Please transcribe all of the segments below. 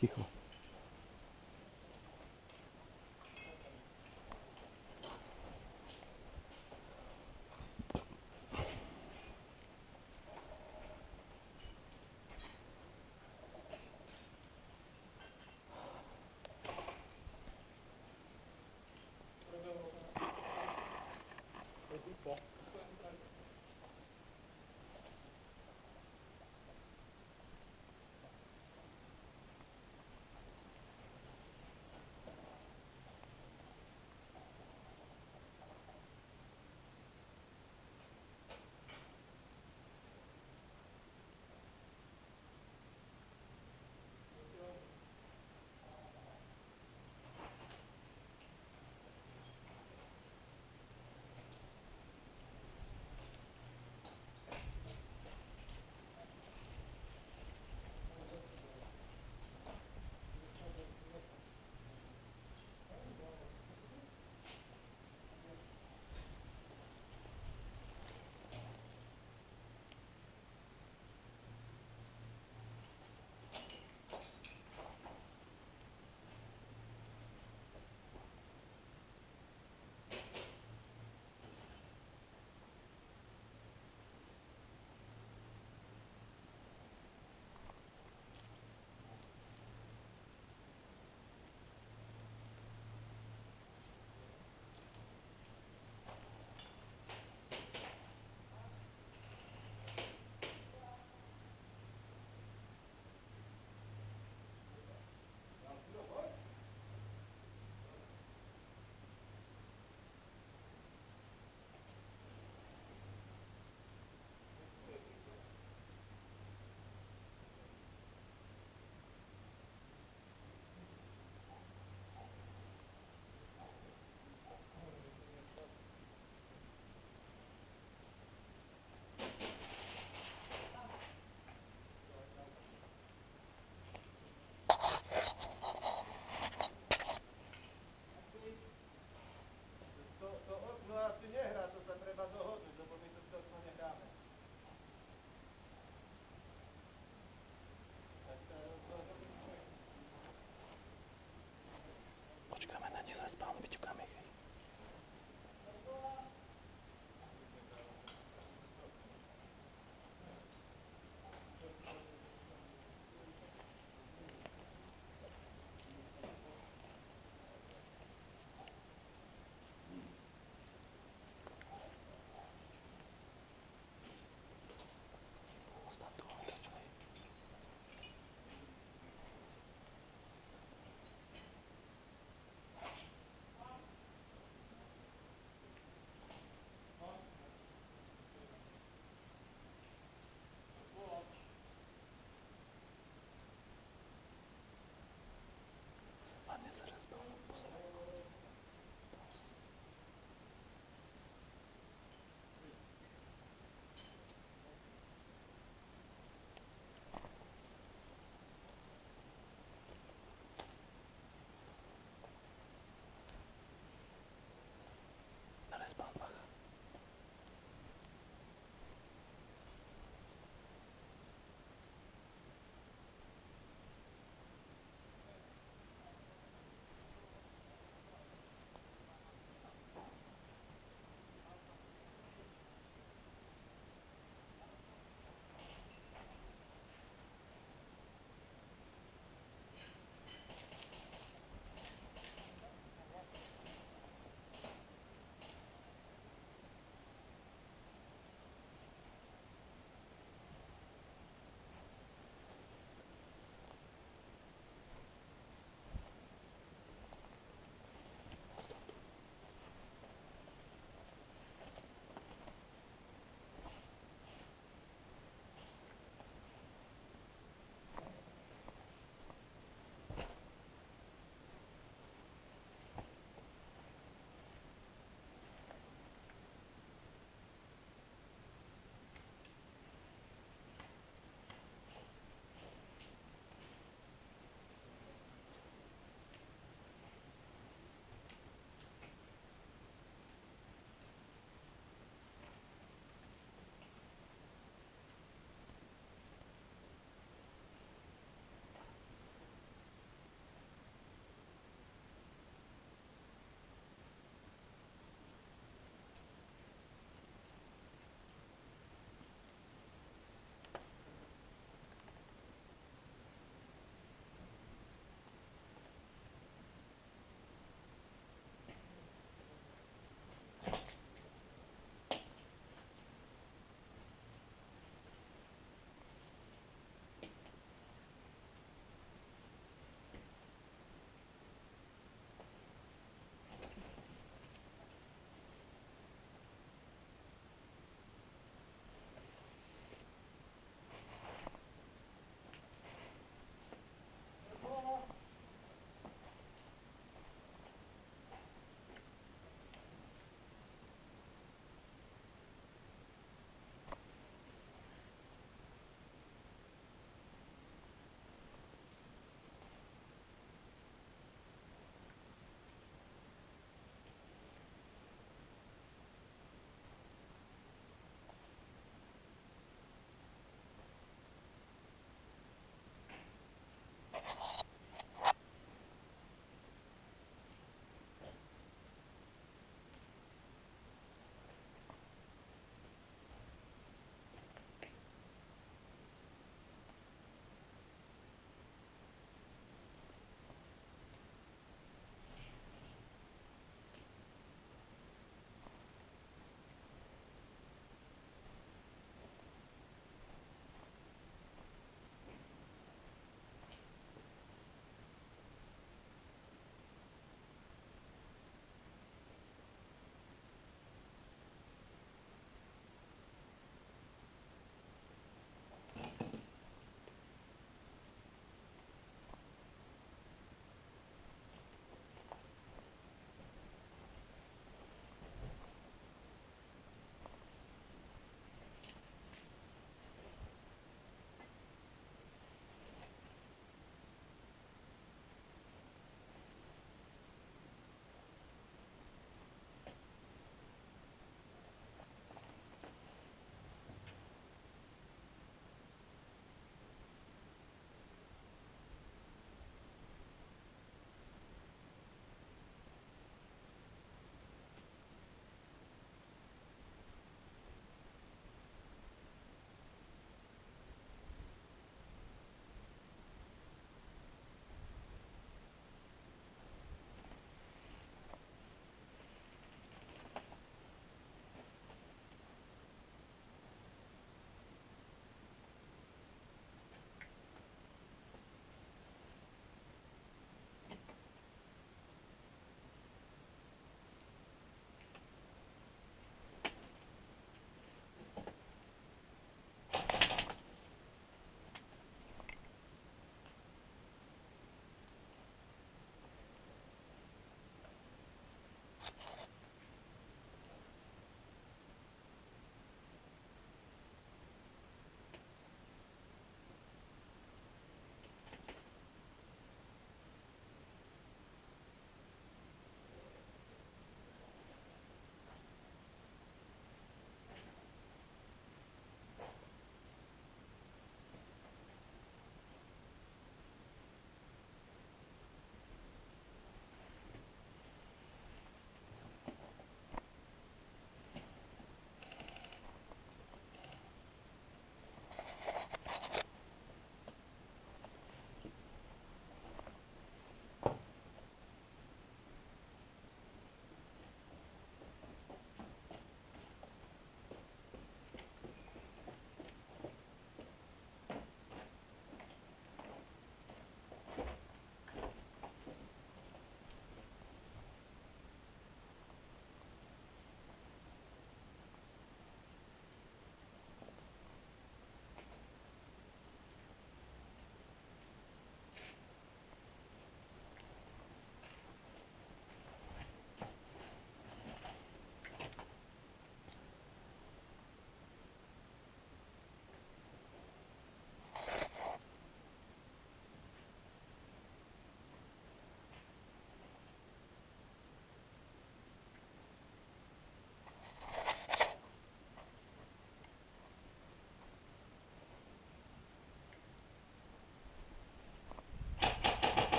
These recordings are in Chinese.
тихо.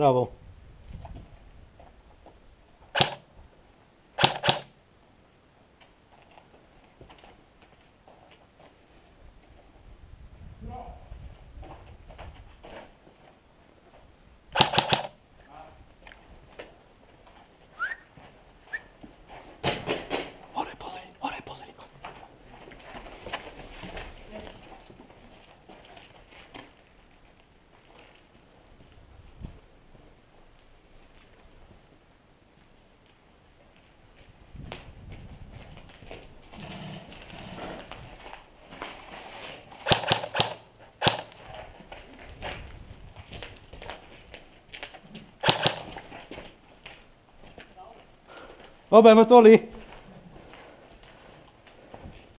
Bravo. 老板们，走礼。